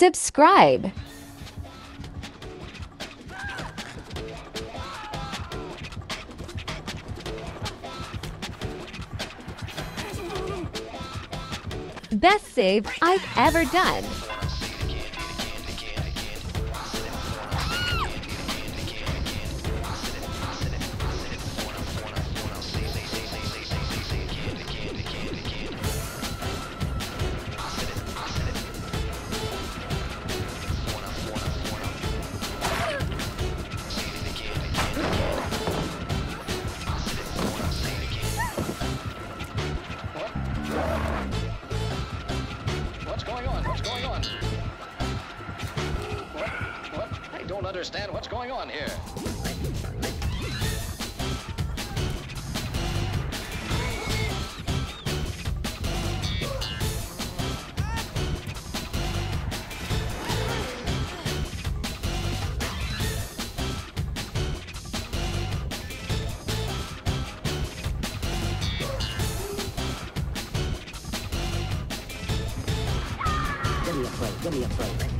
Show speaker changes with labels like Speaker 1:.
Speaker 1: Subscribe. Best save I've ever done.
Speaker 2: Understand what's going on here.
Speaker 3: Give me a break. Give me a break.